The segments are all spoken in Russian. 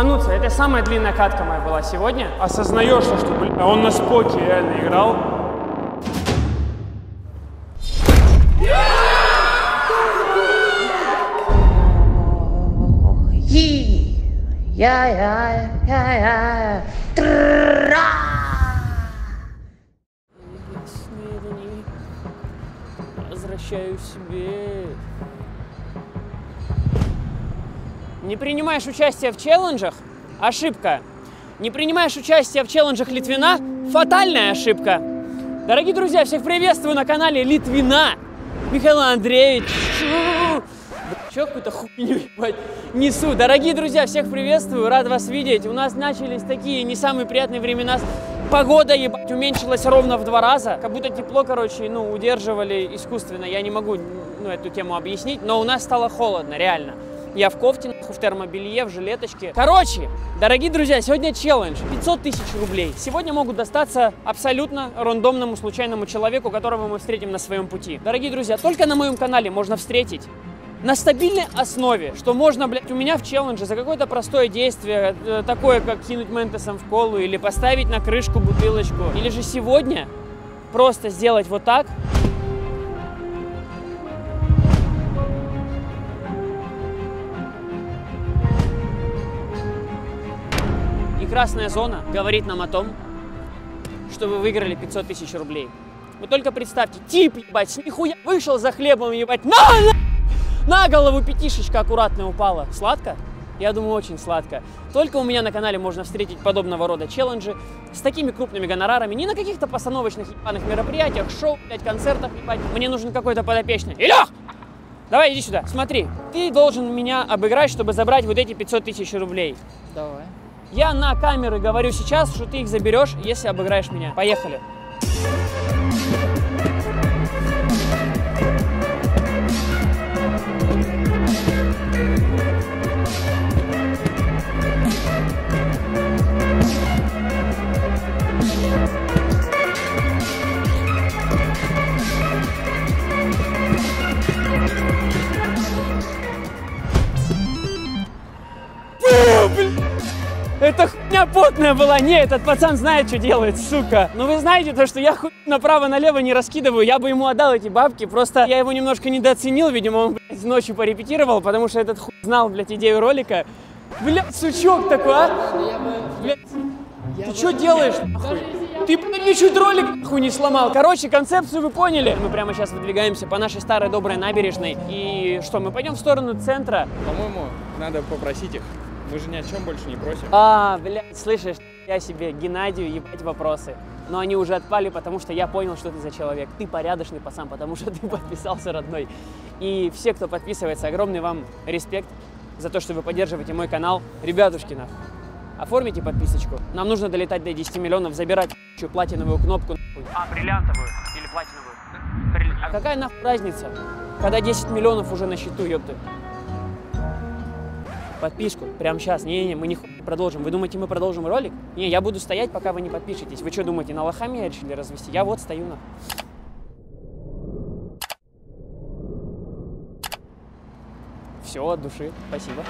ебануться. Это самая длинная катка моя была сегодня. Осознаешь, что, блин, а он на споке реально играл. Я, я, я, я, тра. Возвращаюсь себе. Не принимаешь участие в челленджах? Ошибка. Не принимаешь участие в челленджах Литвина? Фатальная ошибка. Дорогие друзья, всех приветствую на канале Литвина. Михаил Андреевич. Че какую-то хуйню ебать, несу. Дорогие друзья, всех приветствую, рад вас видеть. У нас начались такие не самые приятные времена. Погода, ебать, уменьшилась ровно в два раза. Как будто тепло, короче, ну, удерживали искусственно. Я не могу, ну, эту тему объяснить, но у нас стало холодно, реально. Я в кофте, в термобелье, в жилеточке. Короче, дорогие друзья, сегодня челлендж. 500 тысяч рублей. Сегодня могут достаться абсолютно рандомному, случайному человеку, которого мы встретим на своем пути. Дорогие друзья, только на моем канале можно встретить на стабильной основе, что можно, блядь, у меня в челлендже за какое-то простое действие, э, такое, как кинуть ментосом в колу или поставить на крышку бутылочку, или же сегодня просто сделать вот так, красная зона говорит нам о том, что вы выиграли 500 тысяч рублей. Вы только представьте, тип, ебать, нихуя вышел за хлебом, ебать, на, на! На голову пятишечка аккуратно упала. Сладко? Я думаю, очень сладко. Только у меня на канале можно встретить подобного рода челленджи с такими крупными гонорарами. Не на каких-то постановочных ебаных мероприятиях, шоу, пять концертов, ебать. Мне нужен какой-то подопечный. Илех! Давай, иди сюда. Смотри, ты должен меня обыграть, чтобы забрать вот эти 500 тысяч рублей. Давай. Я на камеры говорю сейчас, что ты их заберешь, если обыграешь меня. Поехали. Это хуйня потная была. Не, этот пацан знает, что делает, сука. Но вы знаете то, что я хуй направо-налево не раскидываю. Я бы ему отдал эти бабки. Просто я его немножко недооценил. Видимо, он, блядь, ночью порепетировал, потому что этот хуй знал, блядь, идею ролика. Блядь, сучок такой, а? Блядь, ты что делаешь, нахуй? Ты, блядь, мне чуть ролик нахуй не сломал. Короче, концепцию вы поняли. Мы прямо сейчас выдвигаемся по нашей старой доброй набережной. И что, мы пойдем в сторону центра. По-моему, надо попросить их. Мы же ни о чем больше не просим. А, блядь, слышишь, я себе Геннадию ебать вопросы. Но они уже отпали, потому что я понял, что ты за человек. Ты порядочный пацан, потому что ты подписался, родной. И все, кто подписывается, огромный вам респект за то, что вы поддерживаете мой канал. Ребятушки, нахуй, оформите подписочку. Нам нужно долетать до 10 миллионов, забирать платиновую кнопку. Нахуй. А, бриллиантовую или платиновую? А какая нахуй разница, когда 10 миллионов уже на счету, ёпты? Подписку прямо сейчас. Не-не, мы не продолжим. Вы думаете, мы продолжим ролик? Не, я буду стоять, пока вы не подпишетесь. Вы что думаете, на лоха меня решили развести? Я вот стою на. Все, от души. Спасибо.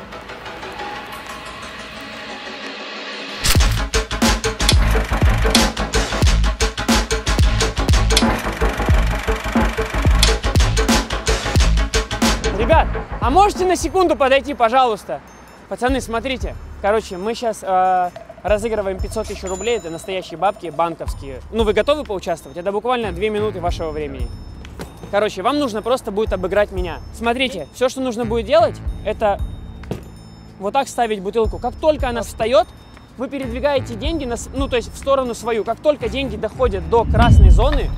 Ребят, а можете на секунду подойти, пожалуйста? Пацаны, смотрите. Короче, мы сейчас э, разыгрываем 500 тысяч рублей. Это настоящие бабки, банковские. Ну, вы готовы поучаствовать? Это буквально 2 минуты вашего времени. Короче, вам нужно просто будет обыграть меня. Смотрите, все, что нужно будет делать, это вот так ставить бутылку. Как только она встает, вы передвигаете деньги, на, ну, то есть в сторону свою. Как только деньги доходят до красной зоны,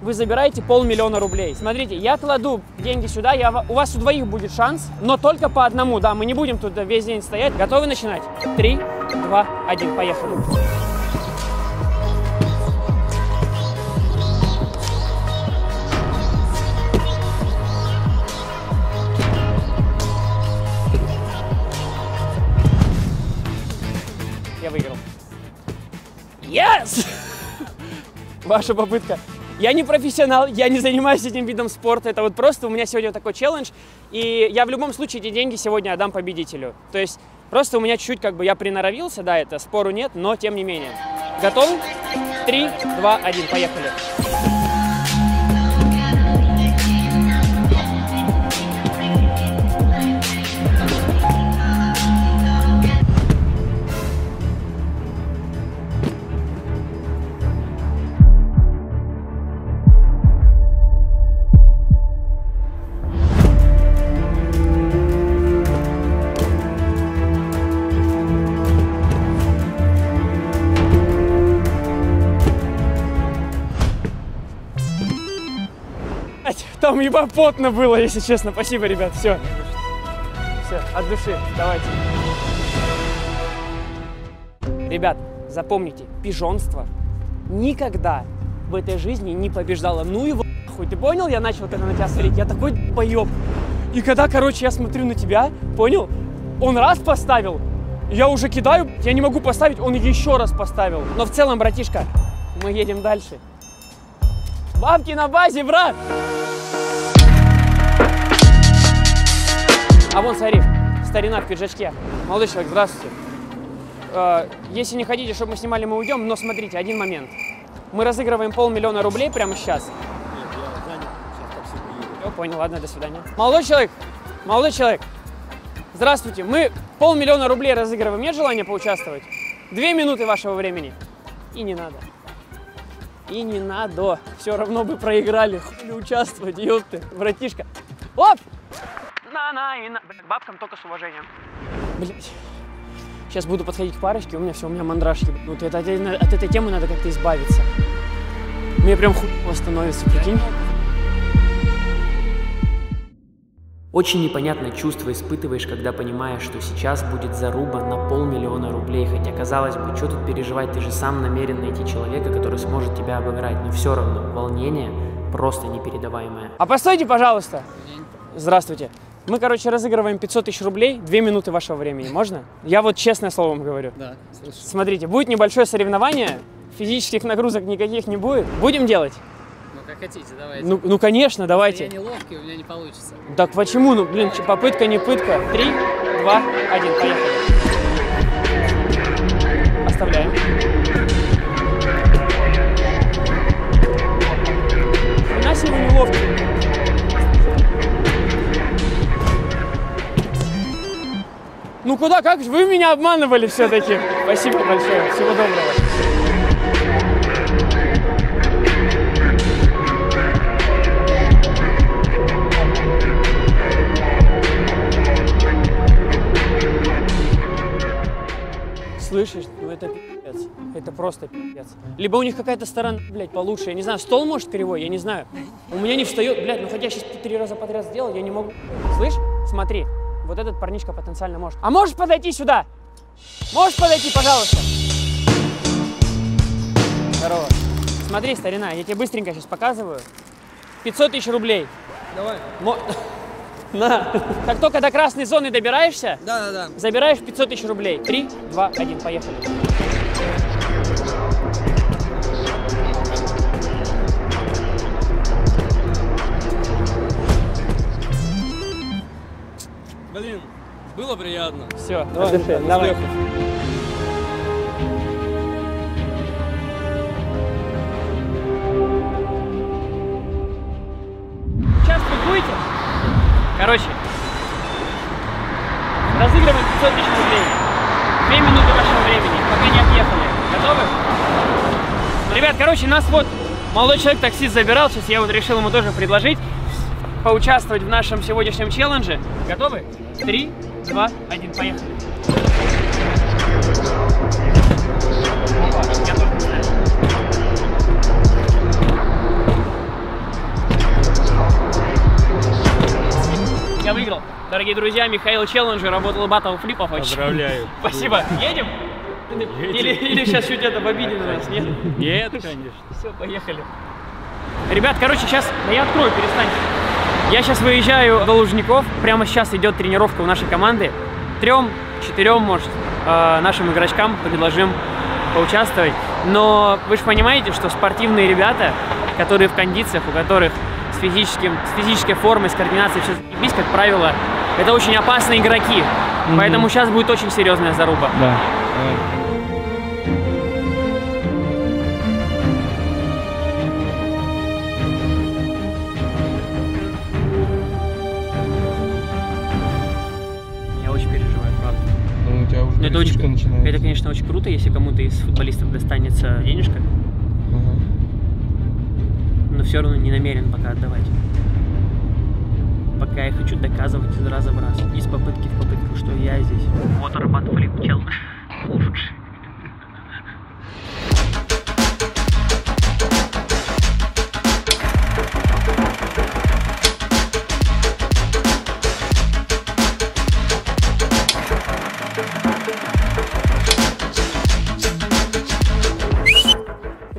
вы забираете полмиллиона рублей. Смотрите, я кладу деньги сюда, я, у вас у двоих будет шанс, но только по одному, да, мы не будем тут весь день стоять. Готовы начинать? Три, два, один, поехали. Я выиграл. Yes! Ваша попытка. Я не профессионал, я не занимаюсь этим видом спорта. Это вот просто у меня сегодня такой челлендж. И я в любом случае эти деньги сегодня отдам победителю. То есть Просто у меня чуть-чуть как бы я приноровился, да, это спору нет, но тем не менее. Готовы? Три, два, один, поехали. Ать, Там еба потно было, если честно. Спасибо, ребят. Все. Все, от души. Давайте. Ребят, запомните, пижонство никогда в этой жизни не побеждало. Ну его хуй. Ты понял? Я начал когда на тебя смотреть. Я такой поеб. И когда, короче, я смотрю на тебя, понял? Он раз поставил, я уже кидаю, я не могу поставить, он еще раз поставил. Но в целом, братишка, мы едем дальше. Бабки на базе, брат! А вон, смотри, старина в пиджачке. Молодой человек, здравствуйте. Э, Если не хотите, чтобы мы снимали, мы уйдем, но смотрите, один момент. Мы разыгрываем полмиллиона рублей прямо сейчас. Я понял, ладно, до свидания. Молодой человек, молодой человек, здравствуйте. Мы полмиллиона рублей разыгрываем. Нет желания поучаствовать? Две минуты вашего времени. И не надо. И не надо. Все равно бы проиграли. Хули участвовать, ёпты, братишка. Оп! На на и на. Блин, к бабкам только с уважением. Блять. Сейчас буду подходить к парочке, у меня все, у меня мандраж ебанут. Это, от, от этой темы надо как-то избавиться. Мне прям хуй становится, прикинь. Очень непонятное чувство испытываешь, когда понимаешь, что сейчас будет заруба на полмиллиона рублей. Хотя, казалось бы, что тут переживать, ты же сам намерен найти человека, который сможет тебя обыграть. Но все равно, волнение просто непередаваемое. А постойте, пожалуйста. Здравствуйте. Мы, короче, разыгрываем 500 тысяч рублей, две минуты вашего времени. Можно? Я вот честное слово вам говорю. Да, слушай. Смотрите, будет небольшое соревнование, физических нагрузок никаких не будет. Будем делать? Ну, как хотите, давайте. Ну, ну конечно, Я давайте. неловкий, у меня не получится. Так почему? Ну, блин, попытка не пытка. Три, два, один, поехали. Оставляем. У нас его неловкий. Ну куда, как? Вы меня обманывали все-таки. Спасибо большое. Всего доброго. Слышишь, ну это пиздец. Это просто пиздец. Либо у них какая-то сторона, блядь, получше. Я не знаю, стол может кривой, я не знаю. У меня не встает, блядь, ну хотя сейчас три раза подряд сделал, я не могу. Слышь, смотри, вот этот парнишка потенциально может. А можешь подойти сюда? Можешь подойти, пожалуйста? Здорово. Смотри, старина, я тебе быстренько сейчас показываю. 500 тысяч рублей. Давай. Мо- На. Как только до красной зоны добираешься, Да, да, да. Забираешь 500 тысяч рублей. Три, два, один, поехали. Было приятно. Все, давай, давай. Участвовать будете? Короче, разыгрываем 500 тысяч рублей. Две минуты вашего времени, пока не отъехали. Готовы? Ребят, короче, нас вот молодой человек таксист забирал, сейчас я вот решил ему тоже предложить поучаствовать в нашем сегодняшнем челлендже. Готовы? Три, два, один, поехали. Опа, я тоже не знаю. Я выиграл. Дорогие друзья, Михаил Челленджер работал батл флипов. Поздравляю. Спасибо. Едем? Или, или сейчас чуть это в обиде на нас, нет? Нет, конечно. Все, поехали. Ребят, короче, сейчас... Да я открою, перестаньте. Я сейчас выезжаю до Лужников. Прямо сейчас идет тренировка у нашей команды. Трем, четырем, может, э, нашим игрочкам предложим поучаствовать. Но вы же понимаете, что спортивные ребята, которые в кондициях, у которых с, физическим, с физической формой, с координацией все заебись, как правило, это очень опасные игроки. Поэтому сейчас будет очень серьезная заруба. Да. Это очень, начинается. это, конечно, очень круто, если кому-то из футболистов достанется денежка, Ага. но все равно не намерен пока отдавать. Пока я хочу доказывать из раза в раз, из попытки в попытку, что я здесь. Water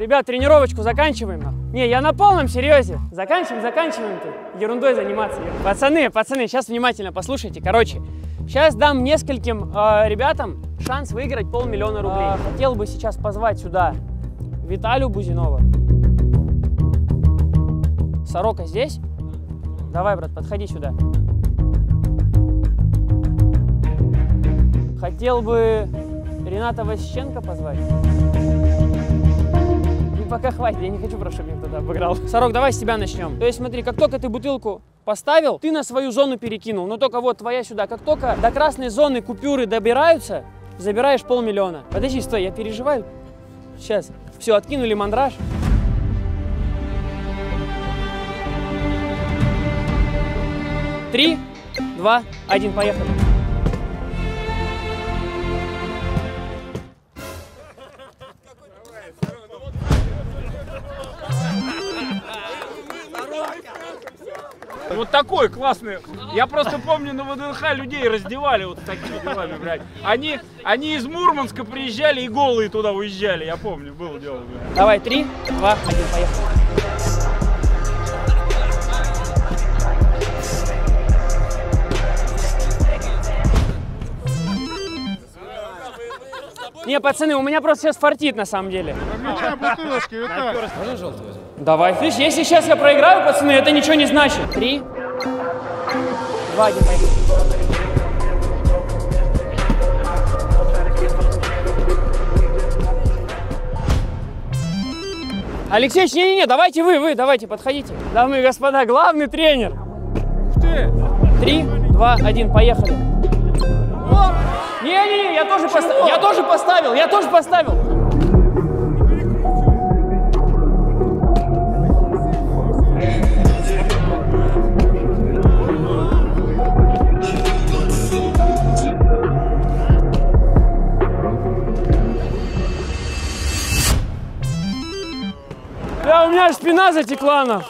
Ребят, тренировочку заканчиваем. Не, я на полном серьезе. Заканчиваем, заканчиваем тут. Ерундой заниматься. Пацаны, пацаны, сейчас внимательно послушайте. Короче, сейчас дам нескольким э, ребятам шанс выиграть полмиллиона рублей. А, хотел бы сейчас позвать сюда Виталю Бузинова. Сорока здесь? Давай, брат, подходи сюда. Хотел бы Рената Васиченко позвать. Пока хватит, я не хочу просто, чтобы меня кто-то обыграл. Сорок, давай с тебя начнем. То есть смотри, как только ты бутылку поставил, ты на свою зону перекинул. Но только вот твоя сюда. Как только до красной зоны купюры добираются, забираешь полмиллиона. Подожди, стой, я переживаю. Сейчас. Все, откинули мандраж. Три, два, один, поехали. Вот такой классный. Я просто помню, на ВДНХ людей раздевали вот такими делами, блядь. Они, они из Мурманска приезжали и голые туда уезжали. Я помню, было дело, блядь. Давай, три, два, один, поехали. Не, пацаны, у меня просто сейчас фартит на самом деле. Давай. Слышь, если сейчас я проиграю, пацаны, это ничего не значит. Три, два, один. Алексеевич, не-не-не, давайте вы, вы, давайте, подходите. Дамы и господа, главный тренер. Три, два, один, поехали. Не-не-не, я тоже поставил, я тоже поставил, я тоже поставил. Да, у меня аж спина затекла, на.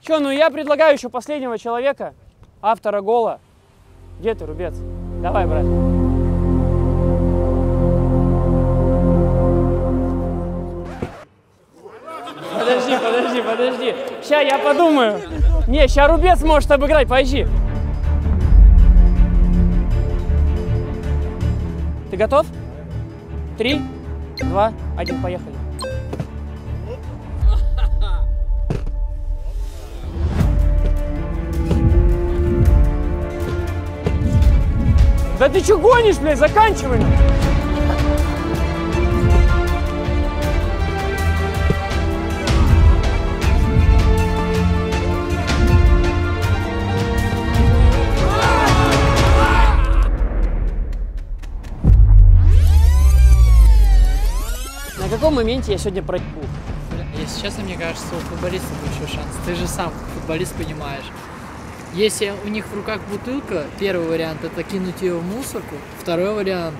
Че, ну я предлагаю еще последнего человека, автора гола. Где ты, Рубец? Давай, брат. Подожди, подожди, подожди. Ща я подумаю. Не, ща Рубец может обыграть, подожди. Ты готов? Три, два, один, поехали. Да ты что гонишь, блядь, заканчивай. На каком моменте я сегодня пройду? Если честно, мне кажется, у футболистов большой шанс. Ты же сам футболист понимаешь. Если у них в руках бутылка, первый вариант это кинуть ее в мусорку, второй вариант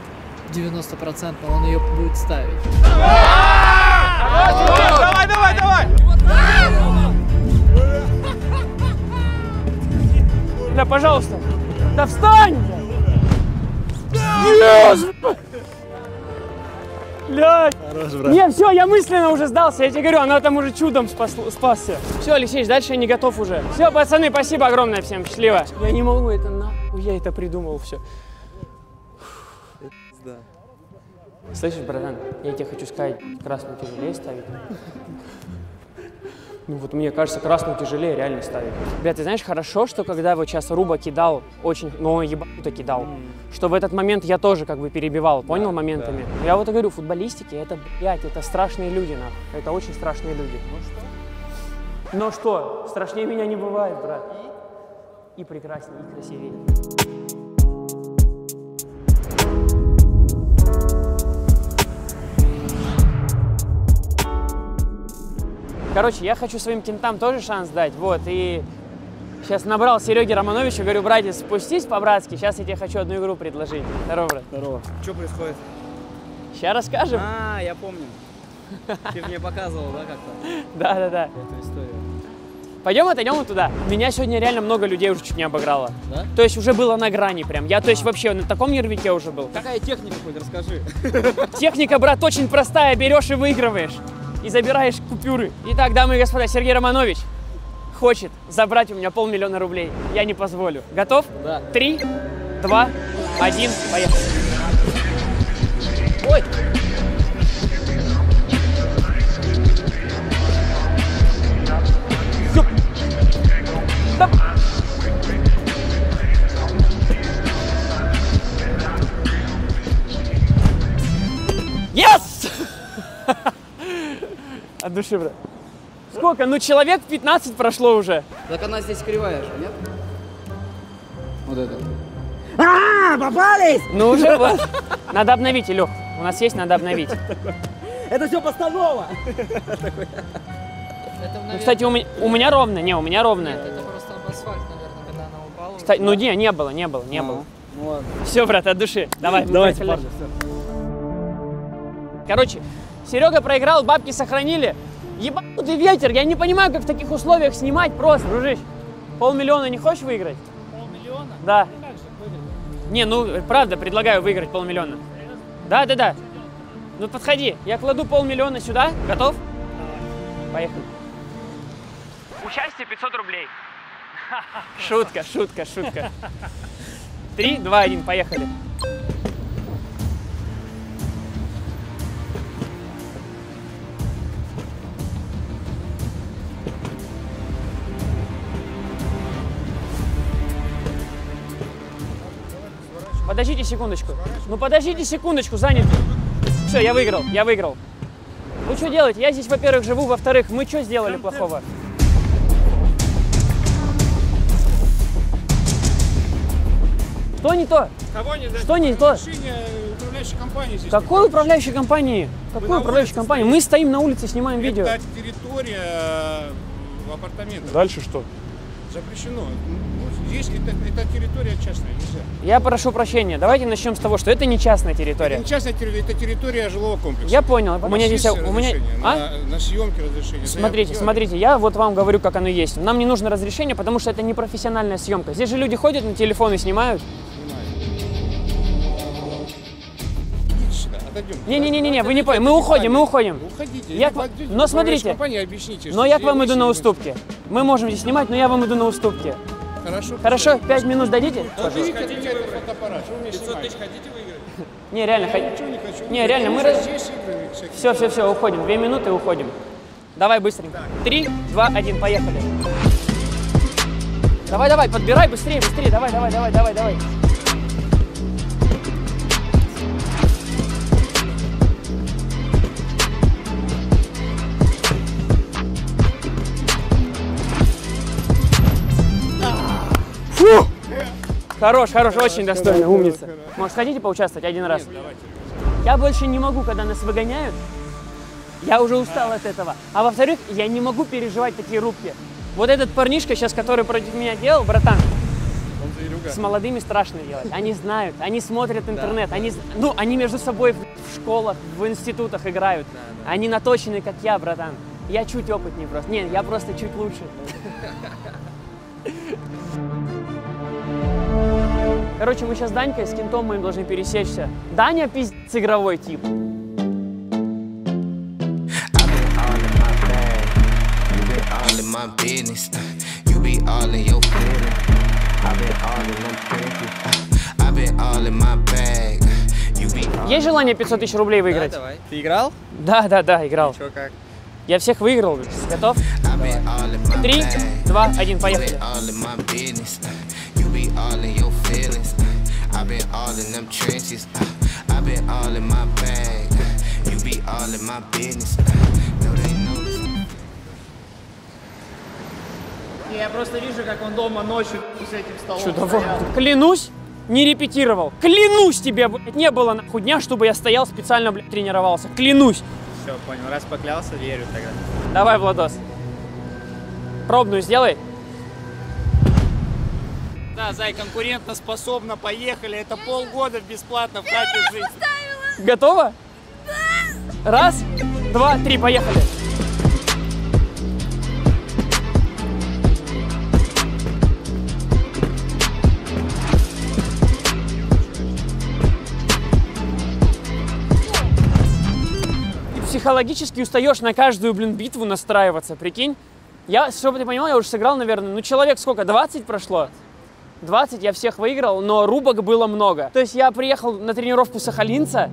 90% он ее будет ставить. Давай, давай, давай! Да, пожалуйста. Да встань! Yes! Блядь! Не, все, я мысленно уже сдался. Я тебе говорю, она там уже чудом спас- спасся. Все, Алексеевич, дальше я не готов уже. Все, пацаны, спасибо огромное всем. Счастливо. Я не могу это нахуй. Я это придумал все. Слышишь, братан, я тебе хочу сказать, красную тяжелее ставить. Ну вот мне кажется, красную тяжелее реально ставить. Ребят, ты знаешь, хорошо, что когда вот сейчас Руба кидал очень, ну он ебануто кидал, что в этот момент я тоже как бы перебивал, понял, моментами. Я вот и говорю, футболистики, это, блядь, это страшные люди, нахуй. Это очень страшные люди. Ну что? Ну что, страшнее меня не бывает, брат. И прекраснее, и красивее. Короче, я хочу своим кентам тоже шанс дать, вот, и сейчас набрал Сереге Романовичу, говорю, братец, спустись по-братски, сейчас я тебе хочу одну игру предложить. Здорово, брат. Здорово. Что происходит? Сейчас расскажем. А, я помню. Ты мне показывал, да, как-то Да-да-да. эту историю? Пойдем отойдем вот туда. Меня сегодня реально много людей уже чуть не обыграло. Да? То есть уже было на грани прям. Я, то есть вообще на таком нервике уже был. Какая техника хоть, расскажи. Техника, брат, очень простая. Берешь и выигрываешь. И забираешь купюры. Итак, дамы и господа, Сергей Романович хочет забрать у меня полмиллиона рублей. Я не позволю. Готов? Да. Три, два, один, поехали. Ой! От души, брат. Сколько? Ну, человек 15 прошло уже. Так она здесь кривая же, нет? Вот это. Ну, уже вот. Надо обновить, Илюх. У нас есть, надо обновить. Это все постанова! Ну, кстати, у меня, у меня ровно. Не, у меня ровно. это просто об асфальт, наверное, когда она упала. Кстати, ну, не, не было, не было, не было. Ну ладно. Все, брат, от души. Давай, Давайте, парни, Короче, Серега проиграл, бабки сохранили. Ебанутый ветер, я не понимаю, как в таких условиях снимать просто, дружище. Полмиллиона не хочешь выиграть? Полмиллиона? Да. Не, ну, правда, предлагаю выиграть полмиллиона. Да, да, да. Ну, подходи. Я кладу полмиллиона сюда. Готов? Поехали. Участие 500 рублей. Шутка, шутка, шутка. Три, два, один, поехали. Подождите секундочку. Ну подождите секундочку, занят. Все, я выиграл, я выиграл. Вы что делаете? Я здесь, во-первых, живу, во-вторых, мы что сделали плохого? Что не то? Кого не Что не то? Управляющей компании здесь. Какой управляющей компании? Какой управляющей компании? Мы стоим на улице, снимаем видео. Это территория э, апартаментов. Дальше что? Запрещено. Ну, здесь это, это территория частная, нельзя. Я прошу прощения. Давайте начнем с того, что это не частная Это территория. не частная территория, это территория жилого комплекса. Я понял. У меня здесь... У меня... А? на, на съемки разрешение. Смотрите, смотрите, я вот вам говорю, как оно есть. Нам не нужно разрешение, потому что это не профессиональная съемка. Здесь же люди ходят на телефоны, снимают. Отойдем. Не-не-не-не, вы не поняли. Мы уходим, мы уходим. Уходите. Я но смотрите, объясните, Но я к вам иду на уступки. Мы можем здесь снимать, но я вам иду на уступки. Хорошо. Хорошо? Пять минут дадите? Этот фотоаппарат. Что вы меня снимаете? Не, реально, хо- Ничего не хочу. Не, реально, мы раз-. Все, все, все, уходим. Две минуты и уходим. Давай быстренько. Три, два, один, поехали. Давай, давай, подбирай быстрее, быстрее. Давай, давай, давай, давай, давай. Хорош, хорош, очень достойно, умница. Может, хотите поучаствовать один раз? Я больше не могу, когда нас выгоняют. Я уже устал от этого. А во-вторых, я не могу переживать такие рубки. Вот этот парнишка сейчас, который против меня делал, братан, с молодыми страшно делать. Они знают, они смотрят интернет, они, з- ну, они между собой в, школах, в институтах играют. Они наточены, как я, братан. Я чуть опытнее просто. Не, я просто чуть лучше. Короче, мы сейчас с Данькой, с кентом моим должны пересечься. Даня пиздец игровой тип. Есть желание 500 тысяч рублей выиграть? Давай. Ты играл? Да, да, да, играл. Что как? Я всех выиграл. Готов? Три, два, один, поехали. Be all in your feelings. I've been all in them trenches. I've been all in my bag. You be all in my business. No, they notice. Я просто вижу, как он дома ночью с этим столом Чудово. стоял. Клянусь, не репетировал. Клянусь тебе, блядь, не было нахуй дня, чтобы я стоял специально, блядь, тренировался. Клянусь. Все, понял. Раз поклялся, верю тогда. Давай, Владос. Пробную сделай. Да, Зай, конкурентно способна, поехали. Это полгода бесплатно в хате жить. Готово? Раз, два, три, поехали. Ты психологически устаешь на каждую, блин, битву настраиваться, прикинь? Я, чтобы ты понимал, я уже сыграл, наверное, ну человек сколько, 20 прошло? 20 я всех выиграл, но рубок было много. То есть я приехал на тренировку сахалинца,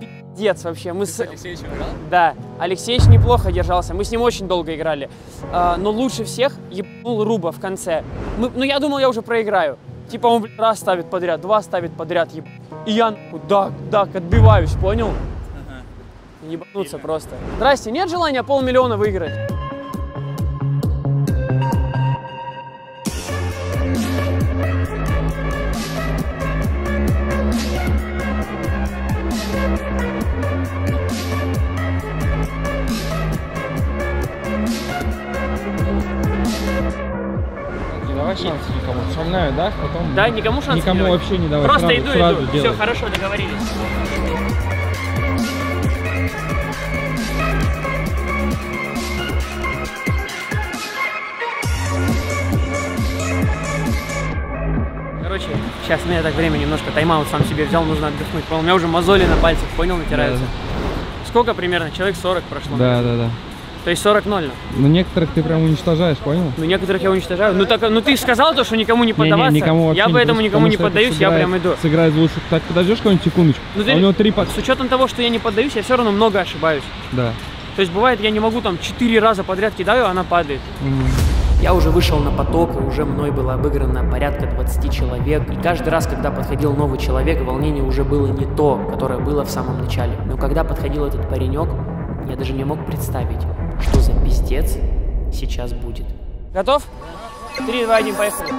пиздец вообще. Мы с... Алексеевичем играл? Да, Алексеевич неплохо держался, мы с ним очень долго играли. А, но лучше всех ебнул Руба в конце. Мы- ну я думал, я уже проиграю. Типа он блин, раз ставит подряд, два ставит подряд, еб... И я нахуй, да, да, отбиваюсь, понял? Ебануться просто. Здрасте, нет желания полмиллиона выиграть? Давай шанс никому. Шамнаю, да? Потом Да, никому шанс Никому не вообще не давай. Просто сразу, иду, сразу иду. делай. Все, хорошо, договорились. Короче, сейчас мне так время немножко тайм-аут сам себе взял, нужно отдохнуть. У меня уже мозоли на пальцах, понял, натираются. Сколько примерно? Человек 40 прошло. Да, да, да. То есть 40-0. Ну некоторых ты прям уничтожаешь, понял? Ну, некоторых я уничтожаю. Ну, так, ну ты же сказал то, что никому не Не, поддаваться. не, никому вообще я не поэтому никому не поддаюсь, я сыграет- прям иду. Сыграет лучше. Так, подождешь какую-нибудь секундочку? Ну, а ты- у него три под... С учетом того, что я не поддаюсь, я все равно много ошибаюсь. Да. То есть бывает, я не могу там четыре раза подряд кидаю, а она падает. Мгм. Я уже вышел на поток, и уже мной было обыграно порядка 20 человек. И каждый раз, когда подходил новый человек, волнение уже было не то, которое было в самом начале. Но когда подходил этот паренек, я даже не мог представить, что за пиздец сейчас будет. Готов? Три, два, один, поехали.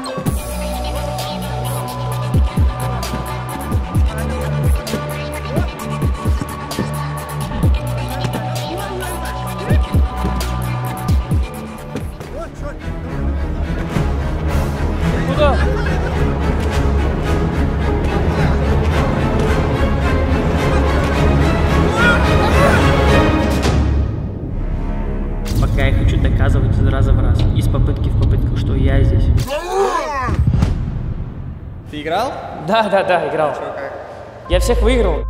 Да, да, да, играл. Я всех выиграл.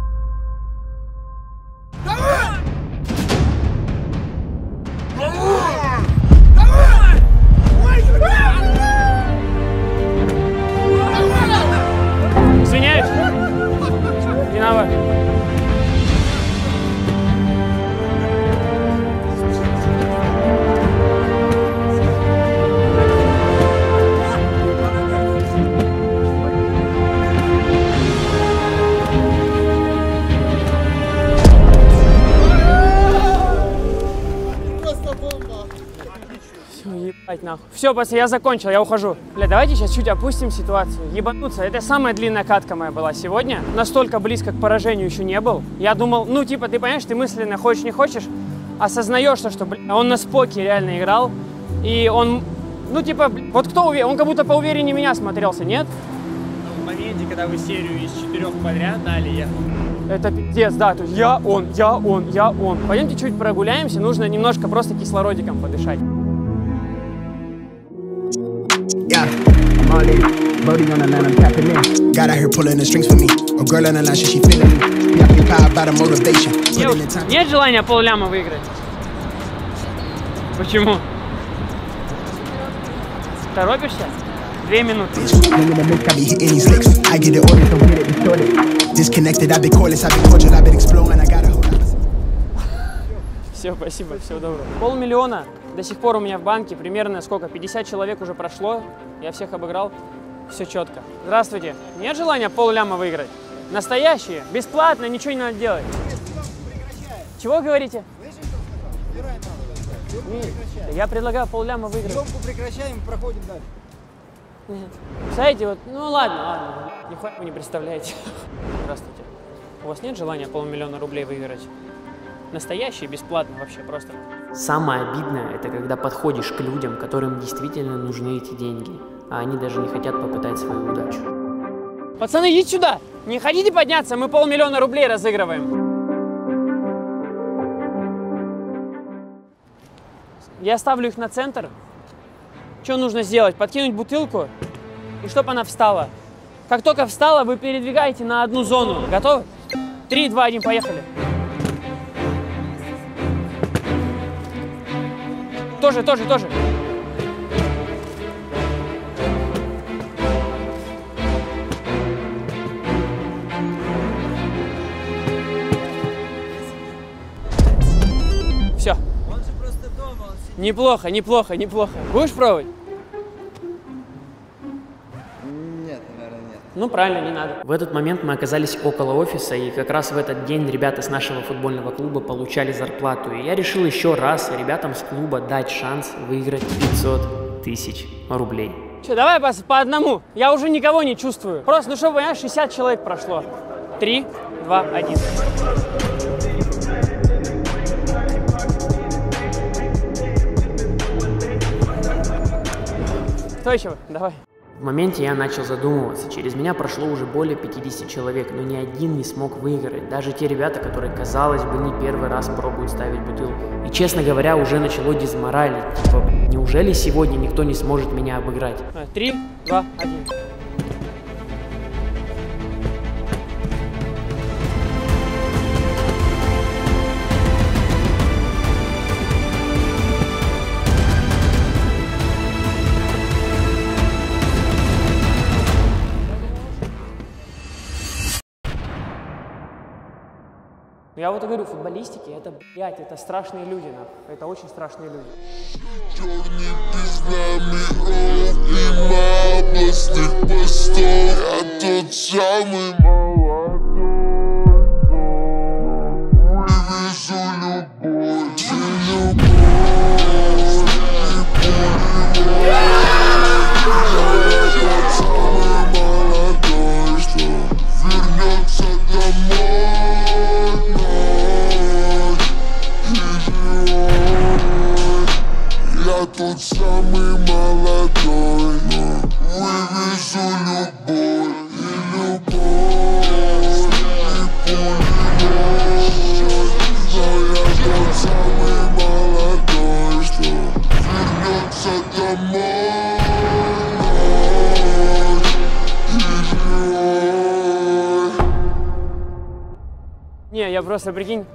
Ебать нахуй. Все, пацаны, я закончил, я ухожу. Бля, давайте сейчас чуть опустим ситуацию. Ебануться. Это самая длинная катка моя была сегодня. Настолько близко к поражению еще не был. Я думал, ну, типа, ты понимаешь, ты мысленно хочешь, не хочешь, осознаешь, то, что, бля, он на споке реально играл. И он, ну, типа, бля, вот кто уверен, он как будто поувереннее меня смотрелся, нет? В моменте, когда вы серию из четырех подряд дали, я... Это пиздец, да, то есть я он, я он, я он. Пойдемте чуть прогуляемся, нужно немножко просто кислородиком подышать. Yeah, I'm all in. Brody on the line, I'm tapping in. God out here pulling the strings for me. A girl on the line, she, she feeling me. Preoccupied by the motivation. Нет, желания полляма выиграть? Почему? Торопишься? Две минуты. Got. Все, спасибо, всего доброго. Полмиллиона до сих пор у меня в банке, примерно сколько, 50 человек уже прошло, я всех обыграл, все четко. Здравствуйте, нет желания полляма выиграть? Настоящие, бесплатно, ничего не надо делать. Чего говорите? Нет, я предлагаю полляма выиграть. Съемку прекращаем, проходим дальше. Представляете, вот, ну ладно, ладно, нихуя вы не представляете. Здравствуйте. У вас нет желания полмиллиона рублей выиграть? Настоящие, бесплатно вообще, просто. Самое обидное, это когда подходишь к людям, которым действительно нужны эти деньги, а они даже не хотят попытать свою удачу. Пацаны, идите сюда! Не хотите подняться, мы полмиллиона рублей разыгрываем. Я ставлю их на центр. Что нужно сделать? Подкинуть бутылку, и чтобы она встала. Как только встала, вы передвигаете на одну зону. Готовы? Три, два, один, поехали. Тоже, тоже, тоже. Все. Он же просто дома, он сидит. Неплохо, неплохо, неплохо. Будешь пробовать? Ну, правильно, не надо. В этот момент мы оказались около офиса, и как раз в этот день ребята с нашего футбольного клуба получали зарплату. И я решил еще раз ребятам с клуба дать шанс выиграть 500 тысяч рублей. Че, давай по, по одному. Я уже никого не чувствую. Просто, ну, чтобы, понимаешь, 60 человек прошло. Три, два, один. Кто еще? Давай. В моменте я начал задумываться. Через меня прошло уже более 50 человек, но ни один не смог выиграть. Даже те ребята, которые, казалось бы, не первый раз пробуют ставить бутылку. И, честно говоря, уже начало дизморалить. Типа, неужели сегодня никто не сможет меня обыграть? Три, два, один. Я вот и говорю, футболистики, это, блядь, это страшные люди, нахуй. Это очень страшные люди. Черный без просто, прикинь,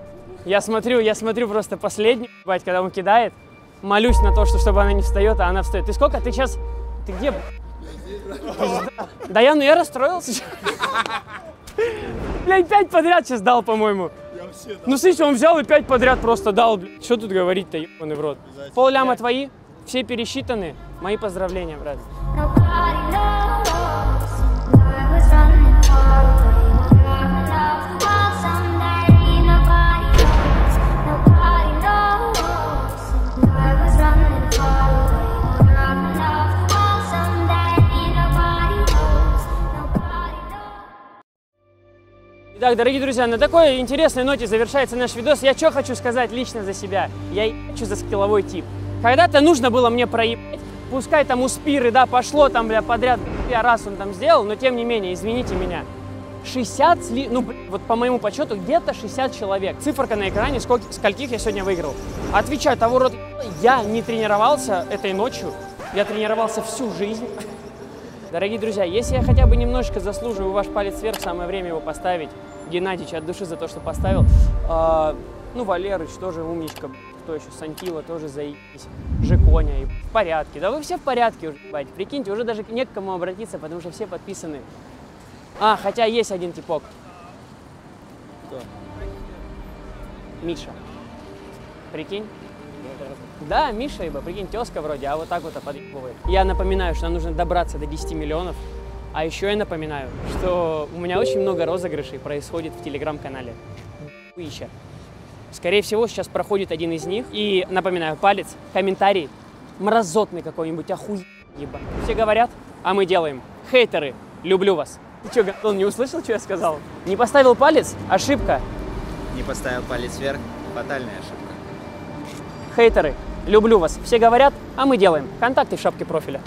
я смотрю, я смотрю просто последний, бать, когда он кидает, молюсь на то, что чтобы она не встает, а она встает. Ты сколько? Ты сейчас, ты где? Да я, ну я расстроился. Блядь, пять подряд сейчас дал, по-моему. Ну, слушай, он взял и пять подряд просто дал, блядь. Что тут говорить-то, ебаный в рот. Пол ляма твои, все пересчитаны. Мои поздравления, брат. Итак, дорогие друзья, на такой интересной ноте завершается наш видос. Я что хочу сказать лично за себя? Я ебачу за скилловой тип. Когда-то нужно было мне проебать, пускай там у Спиры, да, пошло там, бля, подряд, я раз он там сделал, но тем не менее, извините меня. 60, сли... ну, бля, вот по моему подсчету, где-то 60 человек. Циферка на экране, сколько, скольких я сегодня выиграл. Отвечаю, того рода, я не тренировался этой ночью, я тренировался всю жизнь. Дорогие друзья, если я хотя бы немножечко заслуживаю ваш палец вверх, самое время его поставить. Геннадьевич от души за то, что поставил. А, ну, Валерыч тоже умничка. Кто еще? Сантила тоже заебись. Жеконя и в порядке. Да вы все в порядке уже, ебать. Прикиньте, уже даже не к кому обратиться, потому что все подписаны. А, хотя есть один типок. Кто? Миша. Прикинь? Да, Миша, ибо, прикинь, тезка вроде, а вот так вот подъебывает. Я напоминаю, что нам нужно добраться до 10 миллионов. А еще я напоминаю, что у меня очень много розыгрышей происходит в телеграм-канале. Хуища. Скорее всего, сейчас проходит один из них. И напоминаю, палец, комментарий, мразотный какой-нибудь, ебать. Все говорят, а мы делаем. Хейтеры, люблю вас. Ты что, он не услышал, что я сказал? Не поставил палец? Ошибка. Не поставил палец вверх. Фатальная ошибка. Хейтеры, люблю вас. Все говорят, а мы делаем. Контакты в шапке профиля.